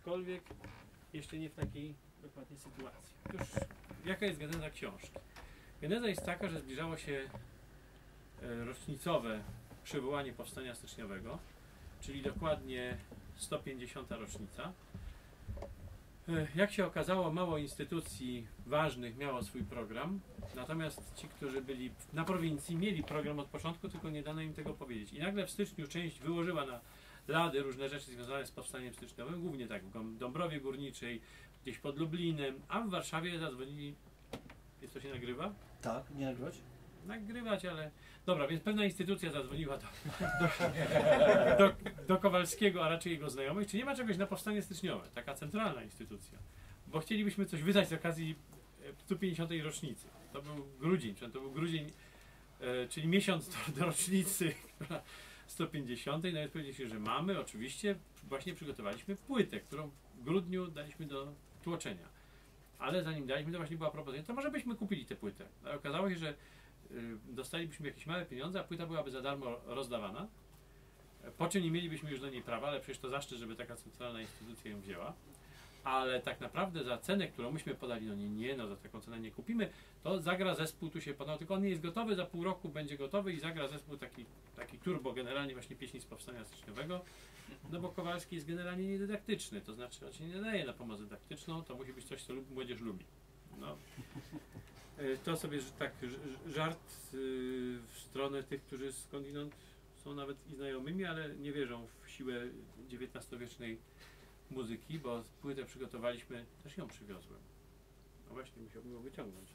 aczkolwiek jeszcze nie w takiej dokładnej sytuacji. Otóż, jaka jest geneza książki? Geneza jest taka, że zbliżało się e, rocznicowe przywołanie powstania styczniowego, czyli dokładnie 150. rocznica. E, Jak się okazało, mało instytucji ważnych miało swój program, natomiast ci, którzy byli na prowincji, mieli program od początku, tylko nie dano im tego powiedzieć. I nagle w styczniu część wyłożyła na lady różne rzeczy związane z powstaniem styczniowym, głównie tak w Dąbrowie Górniczej, gdzieś pod Lublinem, a w Warszawie zadzwonili. Jest to się nagrywa? Tak, nie nagrywać? Nagrywać, ale. Dobra, więc pewna instytucja zadzwoniła do, do, do, do Kowalskiego, a raczej jego znajomych, czy nie ma czegoś na powstanie styczniowe, taka centralna instytucja. Bo chcielibyśmy coś wydać z okazji e, 150. rocznicy. To był grudzień, to był grudzień, e, czyli miesiąc do, do rocznicy która 150. No więc powiedzieliśmy, że mamy, oczywiście, właśnie przygotowaliśmy płytę, którą w grudniu daliśmy do tłoczenia. Ale zanim daliśmy, to właśnie była propozycja, to może byśmy kupili tę płytę. Ale okazało się, że y, dostalibyśmy jakieś małe pieniądze, a płyta byłaby za darmo rozdawana. Po czym nie mielibyśmy już do niej prawa, ale przecież to zaszczyt, żeby taka centralna instytucja ją wzięła. Ale tak naprawdę za cenę, którą myśmy podali, no nie, nie, no za taką cenę nie kupimy, to zagra zespół, tu się podał, tylko on nie jest gotowy, za pół roku będzie gotowy i zagra zespół taki, taki turbo, generalnie właśnie pieśni z powstania styczniowego, no bo Kowalski jest generalnie niedydaktyczny, to znaczy on się nie nadaje na pomoc dydaktyczną, to musi być coś, co lub- młodzież lubi. No. E, To sobie tak żart y, w stronę tych, którzy skądinąd są nawet i znajomymi, ale nie wierzą w siłę XIX-wiecznej muzyki, bo płytę przygotowaliśmy, też ją przywiozłem. No właśnie, musiałbym ją wyciągnąć.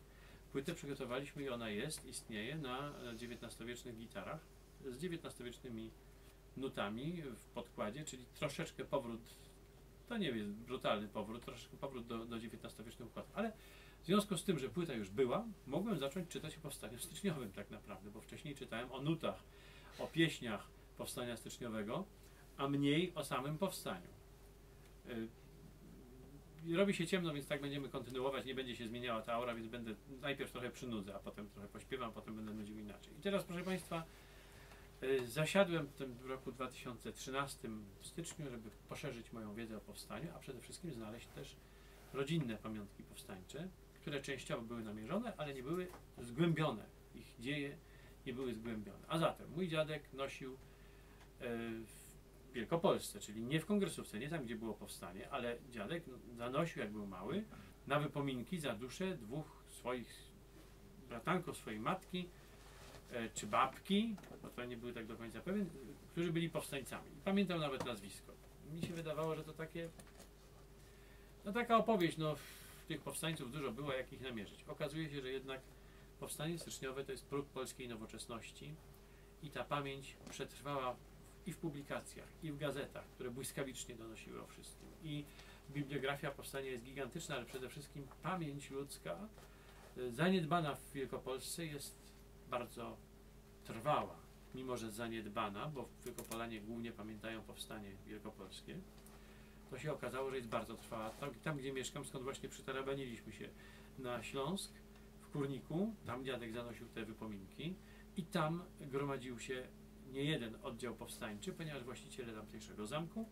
Płytę przygotowaliśmy i ona jest, istnieje na XIX-wiecznych gitarach z XIX-wiecznymi nutami w podkładzie, czyli troszeczkę powrót, to nie jest brutalny powrót, troszeczkę powrót do, do XIX-wiecznych układów, ale w związku z tym, że płyta już była, mogłem zacząć czytać o powstaniu styczniowym tak naprawdę, bo wcześniej czytałem o nutach, o pieśniach powstania styczniowego, a mniej o samym powstaniu. Y, Robi się ciemno, więc tak będziemy kontynuować, nie będzie się zmieniała ta aura, więc będę najpierw trochę przynudzę, a potem trochę pośpiewam, potem będę nudził inaczej. I teraz proszę Państwa, y, zasiadłem w tym roku 2013 w styczniu, żeby poszerzyć moją wiedzę o powstaniu, a przede wszystkim znaleźć też rodzinne pamiątki powstańcze, które częściowo były namierzone, ale nie były zgłębione. Ich dzieje nie były zgłębione. A zatem mój dziadek nosił w Wielkopolsce, czyli nie w kongresówce, nie tam, gdzie było powstanie, ale dziadek no, zanosił, jak był mały, na wypominki za duszę dwóch swoich bratanków, swojej matki, e, czy babki, bo to nie były tak do końca pewien, którzy byli powstańcami. I Pamiętam nawet nazwisko. Mi się wydawało, że to takie no taka opowieść, no tych powstańców dużo było, jak ich namierzyć. Okazuje się, że jednak powstanie styczniowe to jest próg polskiej nowoczesności i ta pamięć przetrwała i w publikacjach, i w gazetach, które błyskawicznie donosiły o wszystkim. I bibliografia powstania jest gigantyczna, ale przede wszystkim pamięć ludzka y, zaniedbana w Wielkopolsce jest bardzo trwała. Mimo, że zaniedbana, bo Wielkopolanie głównie pamiętają powstanie wielkopolskie, to się okazało, że jest bardzo trwała. Tam, tam gdzie mieszkam, skąd właśnie przytarabaniliśmy się na Śląsk, w Kurniku, tam dziadek zanosił te wypominki i tam gromadził się nie jeden oddział powstańczy, ponieważ właściciele tamtejszego zamku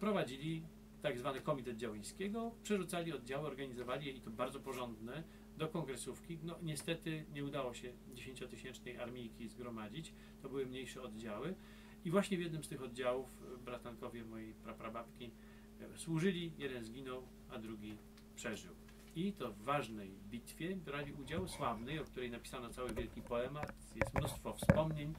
prowadzili tak zwany komitet działyńskiego, przerzucali oddziały, organizowali je i to bardzo porządne do kongresówki. No niestety nie udało się dziesięciotysięcznej armijki zgromadzić, to były mniejsze oddziały i właśnie w jednym z tych oddziałów e, bratankowie mojej praprababki e, służyli, jeden zginął, a drugi przeżył. I to w ważnej bitwie brali udział, sławnej, o której napisano cały wielki poemat, jest mnóstwo wspomnień.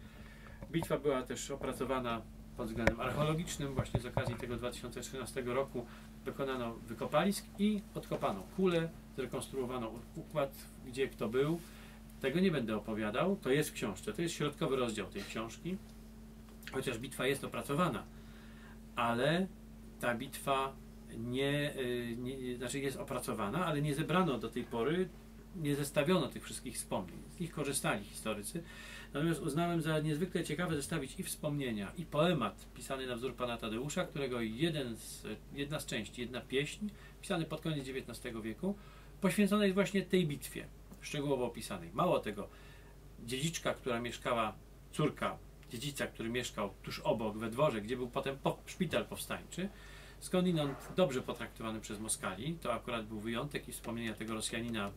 Bitwa była też opracowana pod względem archeologicznym, właśnie z okazji tego 2013 roku dokonano wykopalisk i odkopano kulę, zrekonstruowano układ, gdzie kto był. Tego nie będę opowiadał, to jest w książce, to jest środkowy rozdział tej książki, chociaż bitwa jest opracowana, ale ta bitwa nie, y, nie, znaczy jest opracowana, ale nie zebrano do tej pory, nie zestawiono tych wszystkich wspomnień. Z nich korzystali historycy. Natomiast uznałem za niezwykle ciekawe zestawić i wspomnienia, i poemat pisany na wzór pana Tadeusza, którego z, jedna z części, jedna pieśń, pisany pod koniec XIX wieku, poświęcona jest właśnie tej bitwie, szczegółowo opisanej. Mało tego, dziedziczka, która mieszkała, córka dziedzica, który mieszkał tuż obok, we dworze, gdzie był potem po, szpital powstańczy, skądinąd dobrze potraktowany przez Moskali. To akurat był wyjątek i wspomnienia tego Rosjanina,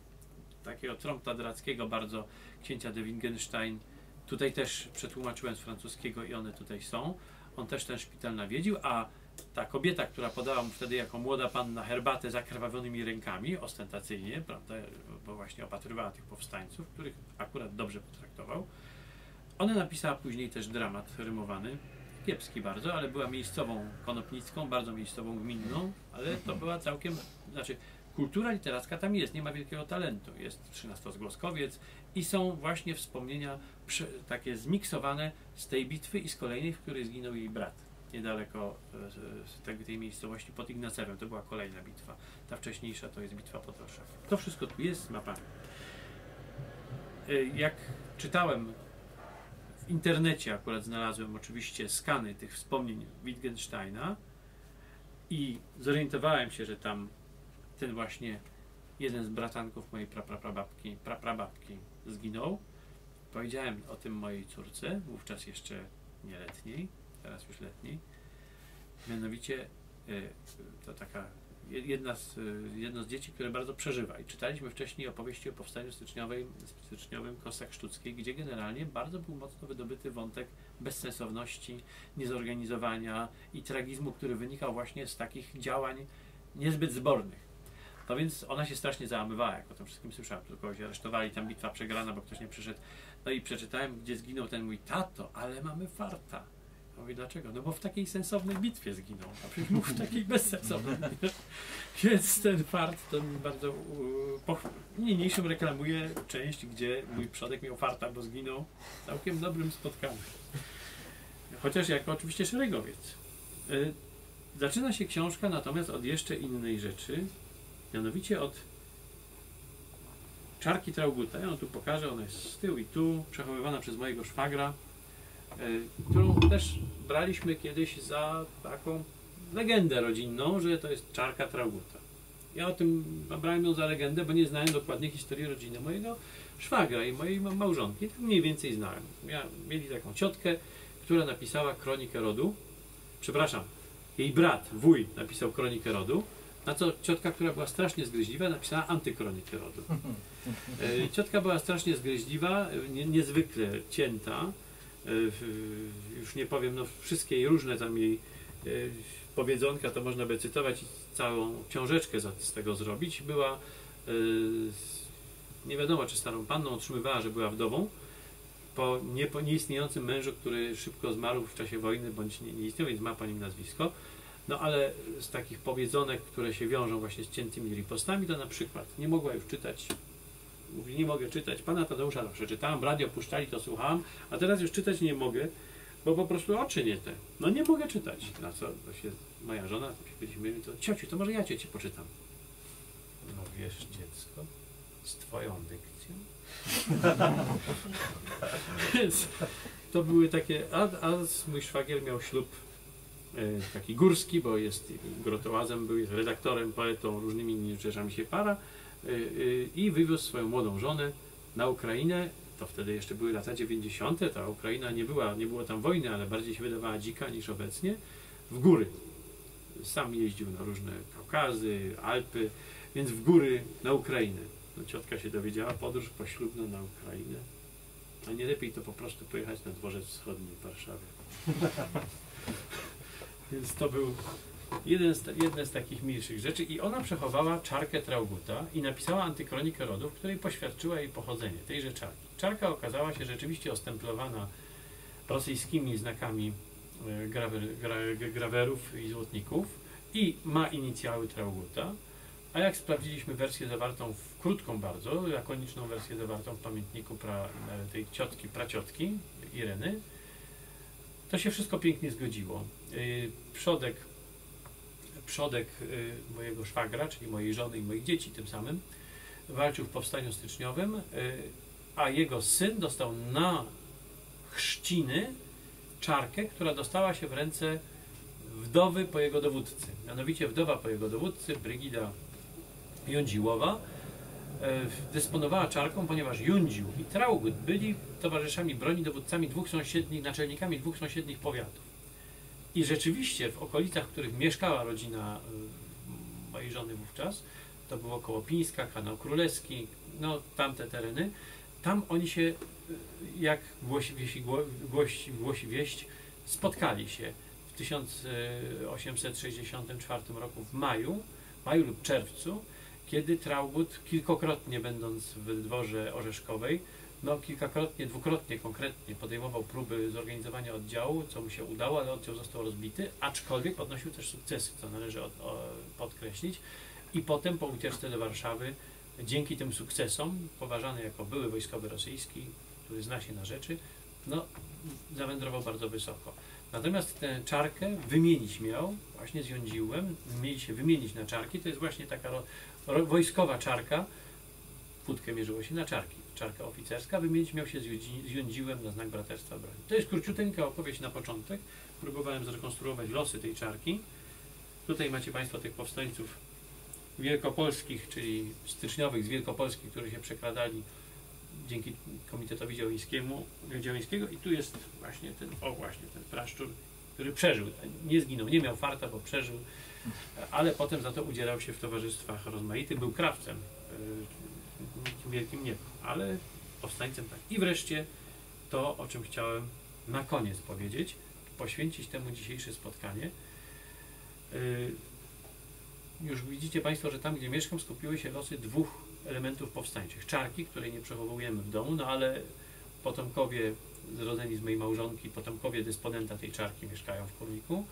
takiego tromtadrackiego bardzo, księcia de Wittgenstein. Tutaj też przetłumaczyłem z francuskiego i one tutaj są. On też ten szpital nawiedził, a ta kobieta, która podała mu wtedy jako młoda panna herbatę zakrwawionymi rękami, ostentacyjnie, prawda, bo właśnie opatrywała tych powstańców, których akurat dobrze potraktował. Ona napisała później też dramat rymowany, kiepski bardzo, ale była miejscową konopnicką, bardzo miejscową gminną, ale to była całkiem, znaczy kultura literacka tam jest, nie ma wielkiego talentu. Jest trzynastozgłoskowiec i są właśnie wspomnienia takie zmiksowane z tej bitwy i z kolejnej, w której zginął jej brat. Niedaleko e, tej miejscowości pod Ignacewem. To była kolejna bitwa. Ta wcześniejsza to jest bitwa pod Warszawą. To wszystko tu jest z mapami. E, jak czytałem w internecie akurat znalazłem oczywiście skany tych wspomnień Wittgensteina i zorientowałem się, że tam ten właśnie jeden z bratanków mojej praprababki, praprababki zginął. Powiedziałem o tym mojej córce, wówczas jeszcze nieletniej, teraz już letniej. Mianowicie e, to taka jedna z, jedno z dzieci, które bardzo przeżywa. I czytaliśmy wcześniej opowieści o powstaniu styczniowym, styczniowym Kosach Sztuckiej, gdzie generalnie bardzo był mocno wydobyty wątek bezsensowności, niezorganizowania i tragizmu, który wynikał właśnie z takich działań niezbyt zbornych. No więc ona się strasznie załamywała, jak o tym wszystkim słyszałem. Tylko kogoś aresztowali, tam bitwa przegrana, bo ktoś nie przyszedł. No i przeczytałem, gdzie zginął ten mój tato, ale mamy farta. Mówię, dlaczego? No bo w takiej sensownej bitwie zginął, a przecież mógł w takiej bezsensownej. Więc ten fart to mi bardzo uh, niniejszym reklamuje część, gdzie mój przodek miał farta, bo zginął w całkiem dobrym spotkaniu. Chociaż jako oczywiście szeregowiec. Y, zaczyna się książka natomiast od jeszcze innej rzeczy, mianowicie od czarki Trauguta. Ja ją tu pokażę, ona jest z tyłu i tu, przechowywana przez mojego szwagra. E, którą też braliśmy kiedyś za taką legendę rodzinną, że to jest czarka Trauguta. Ja o tym brałem ją za legendę, bo nie znałem dokładnie historii rodziny mojego szwagra i mojej małżonki. Tak mniej więcej znałem. Ja, mieli taką ciotkę, która napisała kronikę rodu. Przepraszam, jej brat, wuj, napisał kronikę rodu. Na co ciotka, która była strasznie zgryźliwa, napisała antykronikę rodu. E, ciotka była strasznie zgryźliwa, nie, niezwykle cięta. E, już nie powiem, no wszystkie różne tam jej e, powiedzonka, to można by cytować i całą książeczkę z tego zrobić. Była, nie wiadomo czy starą panną, otrzymywała, że była wdową, po, nie, po nieistniejącym mężu, który szybko zmarł w czasie wojny, bądź nie istniał, więc ma po nim nazwisko. No ale z takich powiedzonek, które się wiążą właśnie z ciętymi ripostami, to na przykład nie mogła już czytać Mówi, nie mogę czytać. Pana Tadeusza zawsze czytałem, radio puszczali, to słuchałam, a teraz już czytać nie mogę, bo po prostu oczy nie te. No nie mogę czytać. Na co się moja żona mi to, ciociu, to może ja cię poczytam. No wiesz, dziecko, z twoją dykcją. Więc to były takie, a, a mój szwagier miał ślub taki górski, bo jest grotołazem, był redaktorem, poetą, różnymi rzeczami się para Y, y, i wywiózł swoją młodą żonę na Ukrainę. To wtedy jeszcze były lata 90. Ta Ukraina nie była, nie było tam wojny, ale bardziej się wydawała dzika niż obecnie. W góry. Sam jeździł na różne Kaukazy, Alpy, więc w góry na Ukrainę. No, ciotka się dowiedziała, podróż poślubna na Ukrainę. A nie lepiej to po prostu pojechać na dworzec wschodni w Warszawie. więc to był jeden z, jedne z takich milszych rzeczy i ona przechowała czarkę Trauguta i napisała antykronikę rodów, w której poświadczyła jej pochodzenie tejże czarki. Czarka okazała się rzeczywiście ostemplowana rosyjskimi znakami e, grawer, gra, grawerów i złotników i ma inicjały Trauguta, a jak sprawdziliśmy wersję zawartą w krótką bardzo, lakoniczną wersję zawartą w pamiętniku pra, e, tej ciotki, praciotki Ireny, to się wszystko pięknie zgodziło. E, przodek przodek y, mojego szwagra, czyli mojej żony i moich dzieci tym samym, walczył w powstaniu styczniowym, y, a jego syn dostał na chrzciny czarkę, która dostała się w ręce wdowy po jego dowódcy. Mianowicie wdowa po jego dowódcy, Brygida Jądziłowa, y, dysponowała czarką, ponieważ Jundził i Traugut byli towarzyszami broni, dowódcami dwóch sąsiednich, naczelnikami dwóch sąsiednich powiatów. I rzeczywiście w okolicach, w których mieszkała rodzina y, mojej żony wówczas, to było koło Pińska, kanał Królewski, no tamte tereny, tam oni się, y, jak głosi, wieści, głosi, głosi wieść, spotkali się w 1864 roku w maju, maju lub czerwcu, kiedy Traugud kilkokrotnie będąc w dworze Orzeszkowej, no kilkakrotnie, dwukrotnie konkretnie podejmował próby zorganizowania oddziału, co mu się udało, ale oddział został rozbity, aczkolwiek odnosił też sukcesy, co należy od, o, podkreślić. I potem po ucieczce do Warszawy, dzięki tym sukcesom, poważany jako były wojskowy rosyjski, który zna się na rzeczy, no zawędrował bardzo wysoko. Natomiast tę czarkę wymienić miał, właśnie z Jądziłem, mieli się wymienić na czarki, to jest właśnie taka ro, ro, wojskowa czarka, płótkę mierzyło się na czarki, czarka oficerska, wymienić miał się z, z Jądziłem na znak braterstwa broni. To jest króciuteńka opowieść na początek, próbowałem zrekonstruować losy tej czarki. Tutaj macie Państwo tych powstańców wielkopolskich, czyli styczniowych z Wielkopolski, którzy się przekradali dzięki Komitetowi Działyńskiemu, Działyńskiego i tu jest właśnie ten, o właśnie ten praszczur, który przeżył, nie zginął, nie miał farta, bo przeżył, ale potem za to udzielał się w towarzystwach rozmaitych, był krawcem, nikim wielkim nie ale powstańcem tak. I wreszcie to, o czym chciałem na koniec powiedzieć, poświęcić temu dzisiejsze spotkanie. Y, już widzicie Państwo, że tam, gdzie mieszkam, skupiły się losy dwóch elementów powstańczych. Czarki, której nie przechowujemy w domu, no ale potomkowie zrodzeni z mojej małżonki, potomkowie dysponenta tej czarki mieszkają w Kurniku.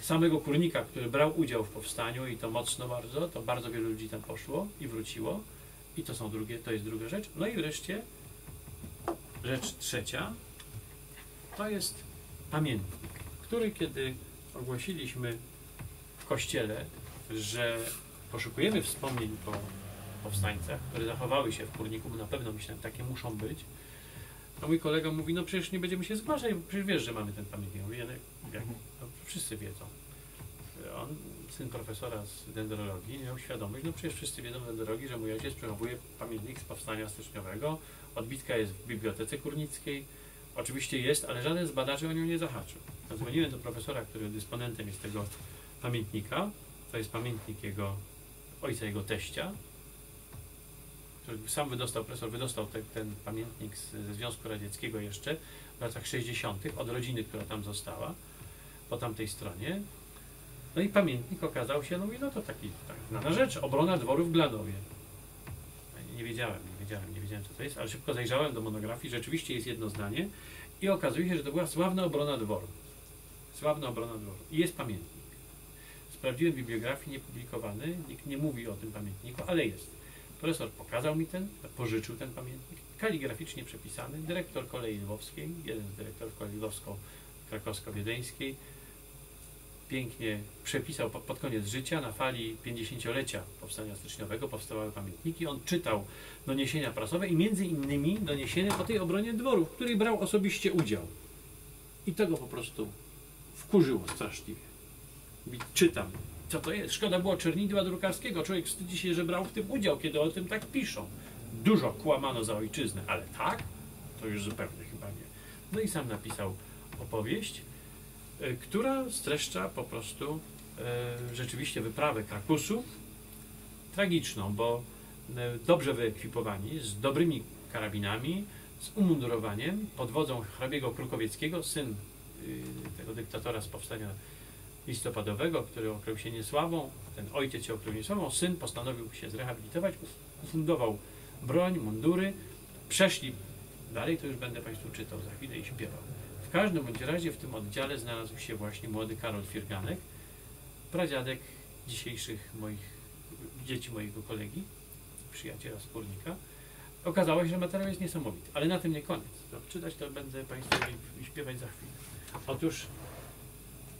Samego Kurnika, który brał udział w powstaniu i to mocno bardzo, to bardzo wielu ludzi tam poszło i wróciło. I to są drugie, to jest druga rzecz. No i wreszcie rzecz trzecia, to jest pamiętnik, który kiedy ogłosiliśmy w kościele, że poszukujemy wspomnień po powstańcach, które zachowały się w kurniku, bo na pewno myślałem, takie muszą być. A mój kolega mówi, no przecież nie będziemy się zgłaszać, bo przecież wiesz, że mamy ten pamiętnik. Mówię, jak, no, wszyscy wiedzą. On, syn profesora z dendrologii, miał świadomość, no przecież wszyscy wiedzą w dendrologii, że mój ojciec przechowuje pamiętnik z powstania styczniowego. Odbitka jest w bibliotece kurnickiej. Oczywiście jest, ale żaden z badaczy o nią nie zahaczył. Zadzwoniłem do profesora, który dysponentem jest tego pamiętnika. To jest pamiętnik jego ojca, jego teścia, sam wydostał, profesor wydostał te, ten pamiętnik z, ze Związku Radzieckiego jeszcze w latach 60. od rodziny, która tam została po tamtej stronie. No i pamiętnik okazał się, no i no to taki, tak, na rzecz, obrona dworu w Glanowie. Nie wiedziałem, nie wiedziałem, nie wiedziałem co to jest, ale szybko zajrzałem do monografii, rzeczywiście jest jedno zdanie i okazuje się, że to była sławna obrona dworu. Sławna obrona dworu. I jest pamiętnik. Sprawdziłem bibliografii, niepublikowany, nikt nie mówi o tym pamiętniku, ale jest. Profesor pokazał mi ten, pożyczył ten pamiętnik, kaligraficznie przepisany, dyrektor kolei lwowskiej, jeden z dyrektorów kolei lwowsko-krakowsko-wiedeńskiej, pięknie przepisał pod, koniec życia, na fali 50-lecia powstania styczniowego powstawały pamiętniki. On czytał doniesienia prasowe i między innymi doniesienia o tej obronie dworu, w której brał osobiście udział. I tego po prostu wkurzyło straszliwie. Czytam, co to jest? Szkoda było czernidła drukarskiego. Człowiek wstydzi się, że brał w tym udział, kiedy o tym tak piszą. Dużo kłamano za ojczyznę, ale tak? To już zupełnie chyba nie. No i sam napisał opowieść, y, która streszcza po prostu y, rzeczywiście wyprawę Krakusów. Tragiczną, bo y, dobrze wyekwipowani, z dobrymi karabinami, z umundurowaniem, pod wodzą hrabiego Krukowieckiego, syn tego dyktatora z powstania listopadowego, który okrył się niesławą, ten ojciec się okrył niesławą, syn postanowił się zrehabilitować, ufundował broń, mundury, przeszli dalej, to już będę Państwu czytał za chwilę i śpiewał. W każdym bądź razie w tym oddziale znalazł się właśnie młody Karol Firganek, pradziadek dzisiejszych moich, dzieci mojego kolegi, przyjaciela z Kurnika. Okazało się, że materiał jest niesamowity, ale na tym nie koniec. Czytać to będę Państwu śpiewać za chwilę. Otóż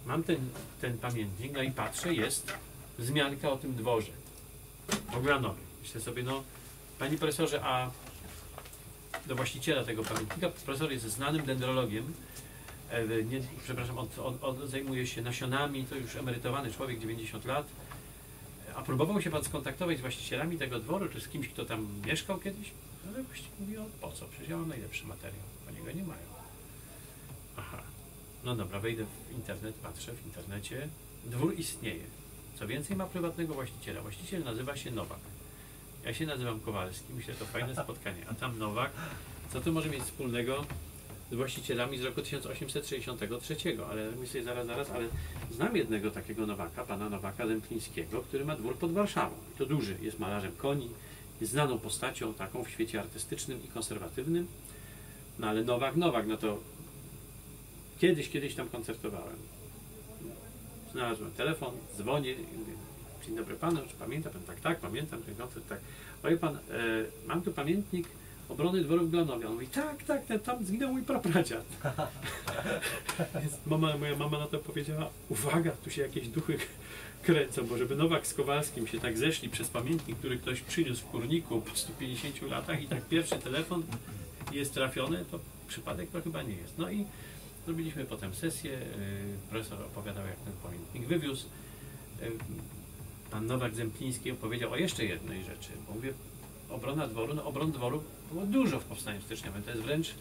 mam ten, ten pamiętnik, no i patrzę, jest wzmianka o tym dworze Oglanowy. Myślę sobie, no, panie profesorze, a do właściciela tego pamiętnika, profesor jest znanym dendrologiem, e, nie, przepraszam, on, on, on, zajmuje się nasionami, to już emerytowany człowiek, 90 lat. A próbował się pan skontaktować z właścicielami tego dworu, czy z kimś, kto tam mieszkał kiedyś? No i właściwie mówi, o po co, przecież ja mam najlepszy materiał, oni go nie mają. Aha, No dobra, wejdę w internet, patrzę w internecie. Dwór istnieje. Co więcej, ma prywatnego właściciela. Właściciel nazywa się Nowak. Ja się nazywam Kowalski, myślę, to fajne spotkanie. A tam Nowak, co to może mieć wspólnego z właścicielami z roku 1863? Ale myślę zaraz, zaraz, ale znam jednego takiego Nowaka, pana Nowaka Zemplińskiego, który ma dwór pod Warszawą. I to duży, jest malarzem koni, jest znaną postacią taką w świecie artystycznym i konserwatywnym. No ale Nowak, Nowak, no to kiedyś, kiedyś tam koncertowałem. Znalazłem telefon, dzwonię, dzień dobry panu, czy pamięta pan? Tak, tak, pamiętam ten koncert, tak. Powie pan, e, mam tu pamiętnik obrony dworu w Glanowie. On mówi, tak, tak, ten, tam zginął mój prapradziad. Więc mama, moja mama na to powiedziała, uwaga, tu się jakieś duchy kręcą, bo żeby Nowak z Kowalskim się tak zeszli przez pamiętnik, który ktoś przyniósł w kurniku po 150 latach i tak pierwszy telefon jest trafiony, to przypadek to chyba nie jest. No i zrobiliśmy potem sesję, yy, profesor opowiadał jak ten pamiętnik wywiózł. Yy, Pan Nowak Zempliński opowiedział o jeszcze jednej rzeczy, bo mówię, obrona dworu, no obron dworu było dużo w powstaniu styczniowym, to jest wręcz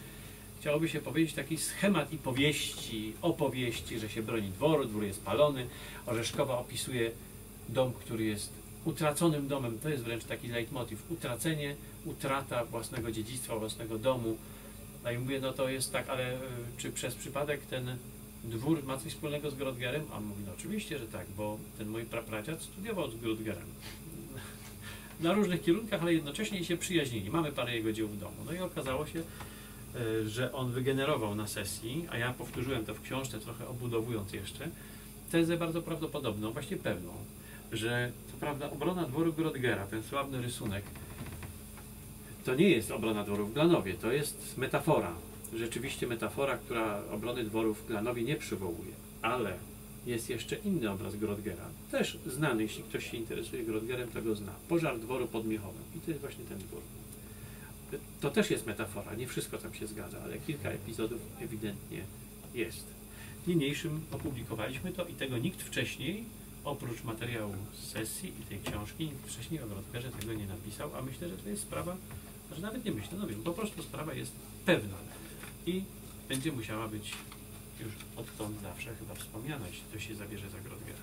chciałoby się powiedzieć taki schemat i powieści, opowieści, że się broni dworu, dwór jest palony. Orzeszkowa opisuje dom, który jest utraconym domem, to jest wręcz taki leitmotiv, utracenie, utrata własnego dziedzictwa, własnego domu. No i mówię, no to jest tak, ale y, czy przez przypadek ten dwór ma coś wspólnego z Grodgerem? A on mówi, no oczywiście, że tak, bo ten mój prapradziad studiował z Grodgerem. Na różnych kierunkach, ale jednocześnie się przyjaźnili. Mamy parę jego dzieł w domu. No i okazało się, y, że on wygenerował na sesji, a ja powtórzyłem to w książce, trochę obudowując jeszcze, tezę bardzo prawdopodobną, właśnie pewną, że co prawda obrona dworu Grodgera, ten sławny rysunek, to nie jest obrona dworu w Glanowie, to jest metafora. Rzeczywiście metafora, która obrony dworu w Glanowie nie przywołuje, ale jest jeszcze inny obraz Grodgera, też znany, jeśli ktoś się interesuje Grodgerem, to go zna. Pożar dworu pod Miechowem i to jest właśnie ten dwór. To też jest metafora, nie wszystko tam się zgadza, ale kilka epizodów ewidentnie jest. Niniejszym opublikowaliśmy to i tego nikt wcześniej, oprócz materiału z sesji i tej książki, nikt wcześniej o Grodgerze tego nie napisał, a myślę, że to jest sprawa, że nawet nie myślę, no wiem, po prostu sprawa jest pewna i będzie musiała być już odtąd zawsze chyba wspomniana, jeśli ktoś się zabierze za Grodgera.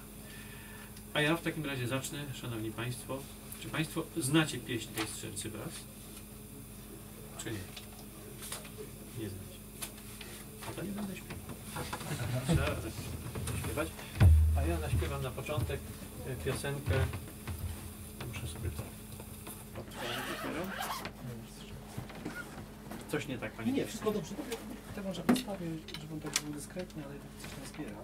A ja w takim razie zacznę, Szanowni Państwo. Czy Państwo znacie pieśń tej strzelcy wraz? Czy nie? Nie znacie. A to nie będę śpiewał. Trzeba śpiewać. A ja naśpiewam na początek e, piosenkę. Muszę sobie to. Coś nie tak, Pani Nie, wszystko dobrze. To, może przedstawię, żeby on tak był dyskretnie, ale tak coś tam zbiera.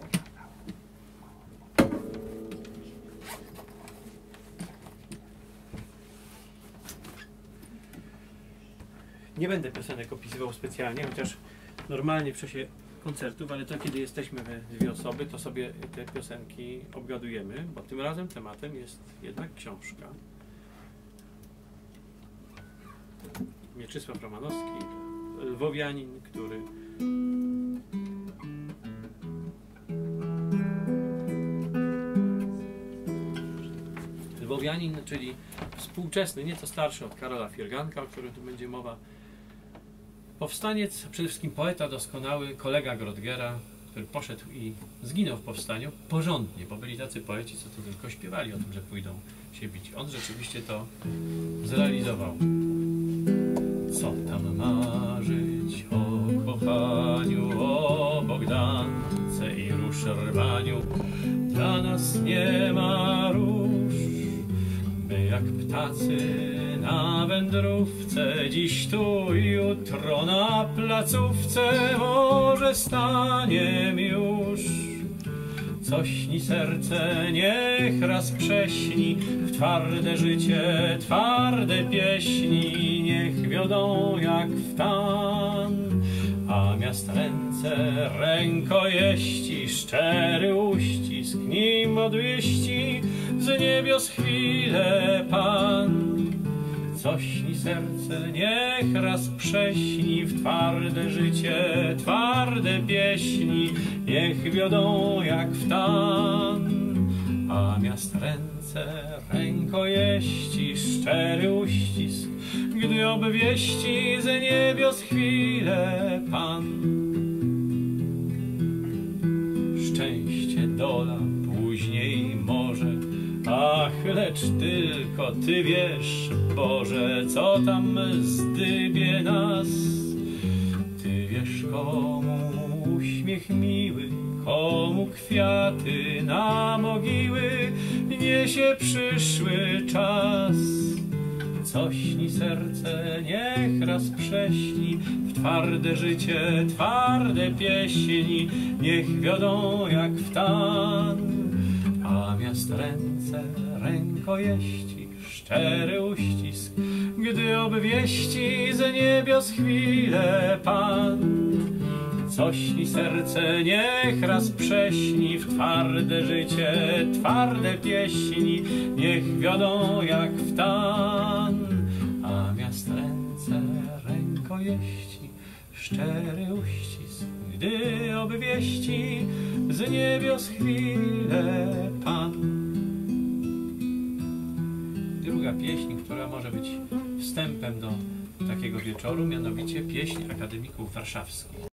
Nie będę piosenek opisywał specjalnie, chociaż normalnie w czasie koncertów, ale to kiedy jesteśmy we dwie osoby, to sobie te piosenki obgadujemy, bo tym razem tematem jest jednak książka. Mieczysław Romanowski, Lwowianin, który Lwowianin, czyli współczesny, nieco starszy od Karola Firganka, o którym tu będzie mowa, Powstaniec, przede wszystkim poeta doskonały, kolega Grodgera, który poszedł i zginął w powstaniu porządnie, bo byli tacy poeci, co tu tylko śpiewali o tym, że pójdą się bić. On rzeczywiście to zrealizował. Co tam marzyć o kochaniu, o Bogdance i ruszerwaniu? Dla nas nie ma róż, by jak ptacy na wędrówce, dziś tu, jutro na placówce, może staniem już. Coś serce niech raz prześni w twarde życie, twarde pieśni, niech wiodą jak w tan. A miast ręce rękojeści, szczery uścisk, nim odwieści z niebios chwilę Pan. Coś ni serce niech raz prześni w twarde życie, twarde pieśni, niech wiodą jak w tan. A miast ręce rękojeści, szczery uścisk, gdy obwieści z niebios chwilę Pan. szczęście, dola, później może. Lecz tylko Ty wiesz, Boże, co tam zdybie nas. Ty wiesz, komu uśmiech miły, komu kwiaty na mogiły niesie przyszły czas. Cośni serce, niech raz prześni w twarde życie, twarde pieśni, niech wiodą jak w tan. A miast ręce, rękojeści, szczery uścisk, gdy obwieści z niebios chwilę Pan. Cośni serce, niech raz prześni w twarde życie, twarde pieśni, niech wiodą jak w tan. A miast ręce, rękojeści, szczery uścisk, gdy obwieści z niebios chwilę Pan. Druga pieśń, która może być wstępem do takiego wieczoru, mianowicie pieśń akademików warszawskich.